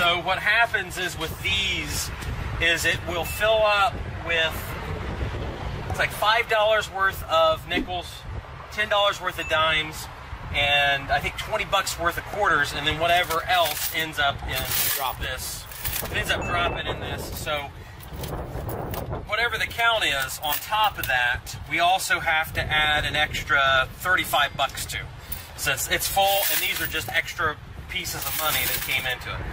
So what happens is with these is it will fill up with it's like five dollars worth of nickels, ten dollars worth of dimes, and I think twenty bucks worth of quarters, and then whatever else ends up in drop this. It ends up dropping in this. So whatever the count is on top of that, we also have to add an extra 35 bucks to. Since it's full and these are just extra pieces of money that came into it.